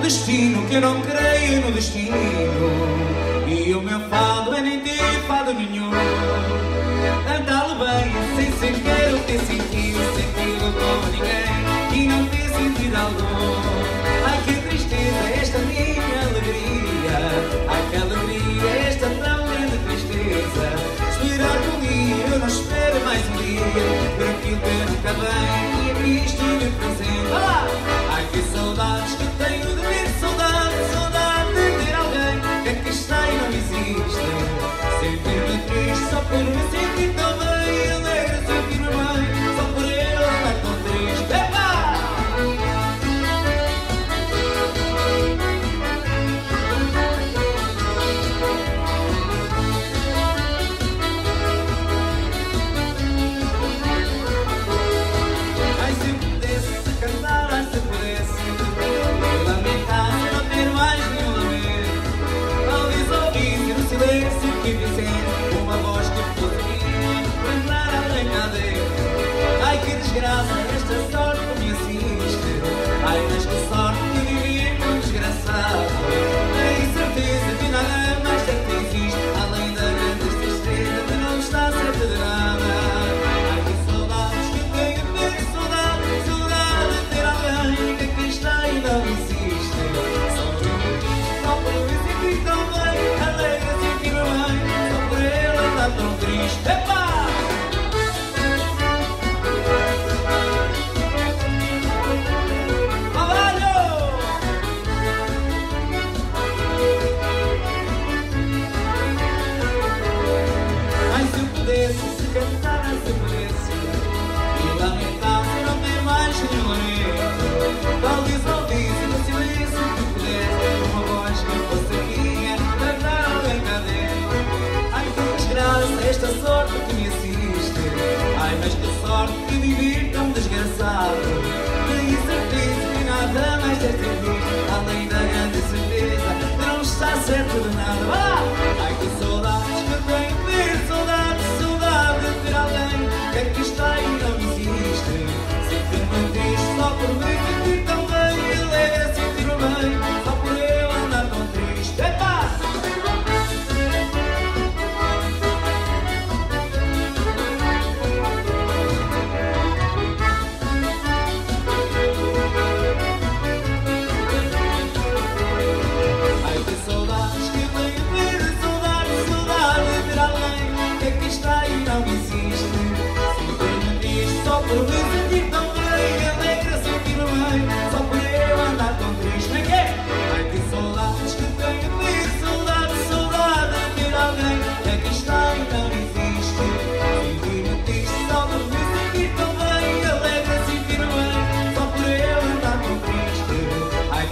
destino que eu não creio no destino. E o meu fado é nem ter fado nenhum. Andá-lo bem, sem sequer o que sentiu Sentido como ninguém e não ter sentido algum. Ai que tristeza esta minha alegria. Ai que alegria esta tão grande tristeza. Esperar por eu não espero mais um dia para aquilo que nunca bem e a vista. tão bem, além de sentir bem, sobre ela está tão triste. a sorte que me assiste. Ai, mas que sorte que viver tão desgraçado. Tenho certeza que nada mais deve ter Além da grande certeza Não está certo de nada.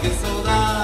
que saudade.